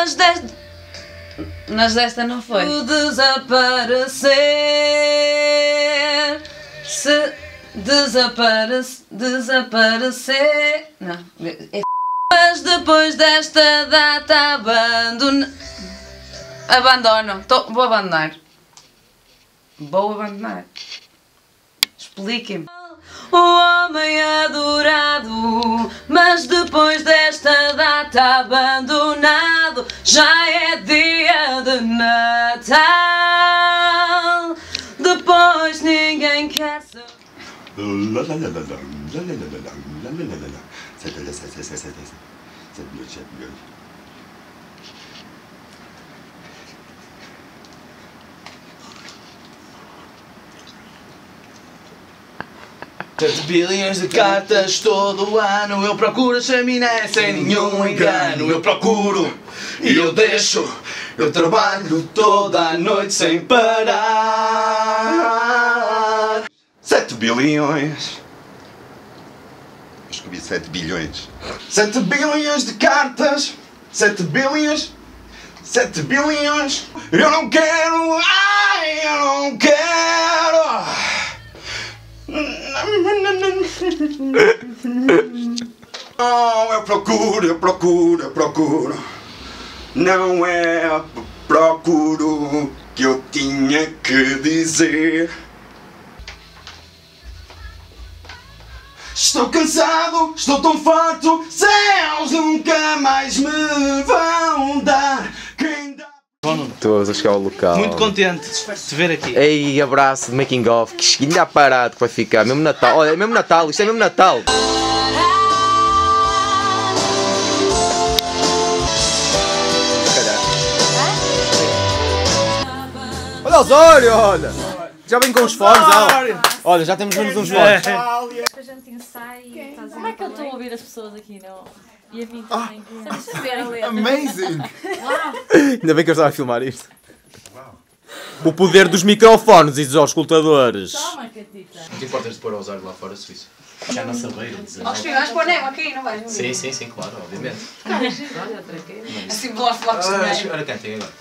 mas desta. Mas desta não foi. Desaparecer. Se desaparece. Desaparecer. Não. É mas depois desta data abandono. Abandono. Tô, vou abandonar. Vou abandonar. Expliquem-me. O homem adorado, mas depois desta data abandonado, já é dia de Natal. Depois ninguém quer saber. Sete bilhões de cartas todo ano. Eu procuro a chaminé sem nenhum engano. Eu procuro e eu deixo. Eu trabalho toda a noite sem parar. Sete bilhões. Escrevi sete bilhões. Sete bilhões de cartas. Sete bilhões. Sete bilhões. Eu não quero. Ai, eu não quero Oh, eu procuro, eu procuro, eu procuro. Não é procuro que eu tinha que dizer. Estou cansado, estou tão farto Céus nunca mais me vão dar A chegar ao local. Muito contente de te ver aqui. Ei, abraço de making of, que ainda parado que vai ficar. Mesmo Natal, olha, é mesmo Natal, isto é mesmo Natal. Olha o Osório, olha! Já vem com os fones, olha! Olha, já temos menos uns fones. a gente ensaia e estás Como é que eu estou a ouvir as pessoas aqui, não? E a mim Ah, também. Saber a letra. Amazing! Ainda bem que eu estava a filmar isto. O poder dos microfones e dos auscultadores. Toma, catita. Não te importas de pôr o Osório lá fora, Suíça? Já não dizer. Aos vais pôr nego aqui, não vais? Sim, sim, sim, claro, obviamente. Assim, blá, blá, Ah, Olha, cantem agora.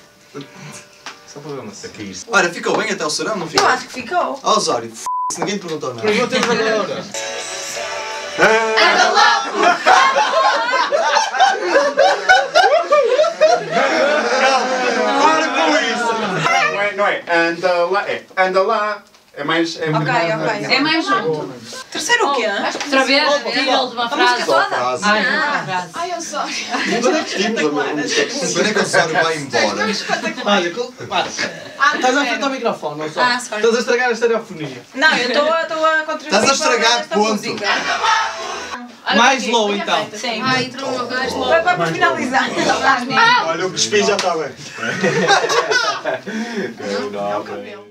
Só para ver uma cena. Olha, ficou bem até o serão, não Eu ficou? acho que ficou. Ó Osório, f***, se ninguém te perguntou nada Vou ter agora. Com isso! Não é, não é? Anda lá, é. Anda lá. É mais. É Ok, ok. É mais junto. Terceiro o quê? Outra vez, tira de uma A frase. toda? Frase. Ai, uma frase. Ai, eu só. Quando é que o Osório vai embora? Olha, para. Estás à frente ao microfone, não só. Ah. Estás a estragar a estereofonia. Não, eu estou a- estou a contribuir Estás a estragar, ponto. Mais low então. Sim. Ah, entrou um mais low. Vamos finalizar. Ah! Olha, o cuspinho já está bem. É o cabelo.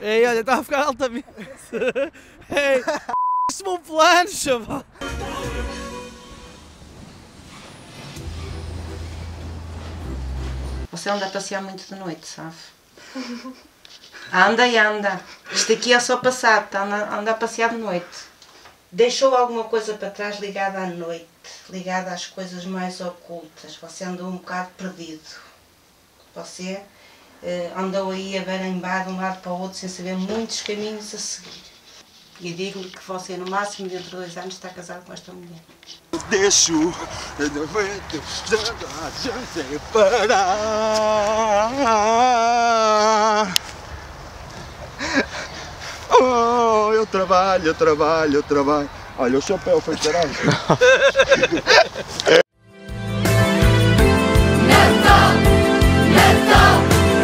Ei, olha, estava a ficar altamente. Ei, este bom é plano, chaval. Você anda a passear muito de noite, sabe? Anda e anda. Isto aqui é só passado, tá? anda, anda a passear de noite. Deixou alguma coisa para trás ligada à noite, ligada às coisas mais ocultas. Você andou um bocado perdido. Você eh, andou aí a berambar de um lado para o outro sem saber muitos caminhos a seguir. E digo-lhe que você, no máximo dentro de dois anos, está casado com esta mulher. Deixo. Não aguento. Sem parar. Oh, eu trabalho, eu trabalho, eu trabalho. Olha, o chapéu foi caralho. Natal, Natal,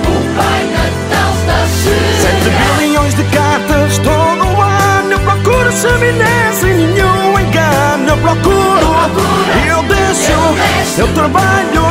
o Pai Natal está cheio. Sete bilhões de cartas todo ano Eu procuro chaminé sem nenhum engano Eu procuro, eu deixo Eu trabalho